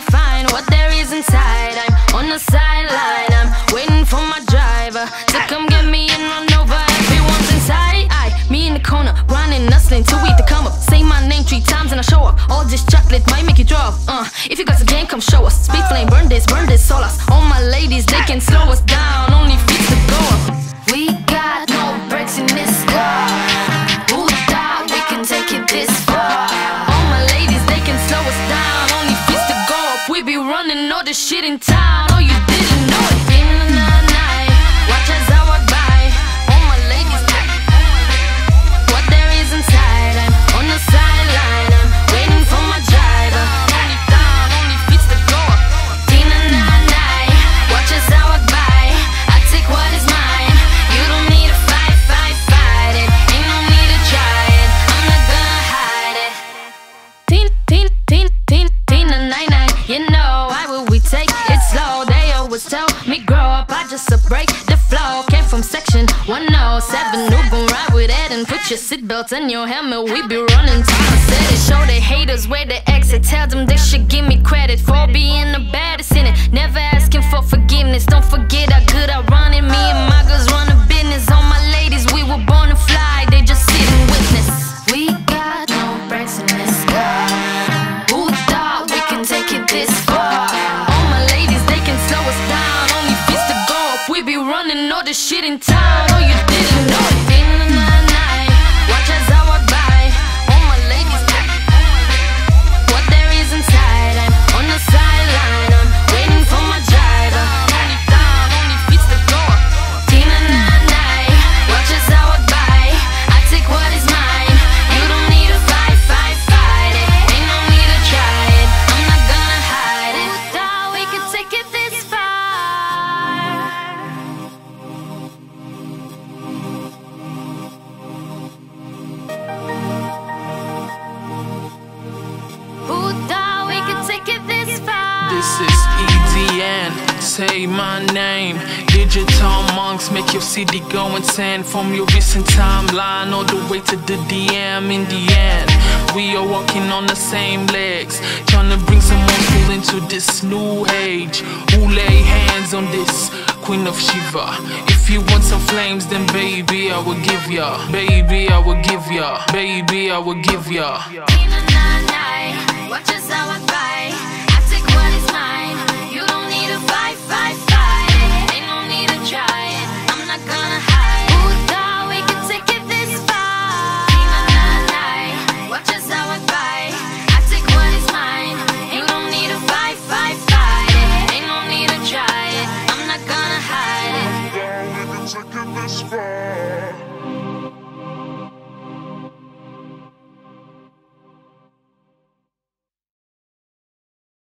define what there is inside. I'm on the sideline, I'm waiting for my driver to come get me and run over everyone's inside. I, me in the corner, grinding, hustling to eat the come up. Say my name three times and I show up. All this chocolate might make you drop. Uh, if you got the game, come show us. Speed flame, burn this, burn this, all us. All my ladies, they can slow us down. Shit in town. Just uh, break the flow. Came from section 107. Who gon' ride with Ed and put your seatbelt and your helmet? We be running time. Said. Show the haters where the exit. Tell them they should give me credit for being the baddest running all the shit in town. Oh, you didn't know it. In the night, watch as This is EDN, say my name. Digital Monx make your city go insane. From your recent timeline all the way to the DM in the end. We are walking on the same legs, trying to bring some more into this new age. Who lay hands on this? Queen of Shiva. If you want some flames, then baby, I will give ya. Baby, I will give ya. Baby, I will give ya.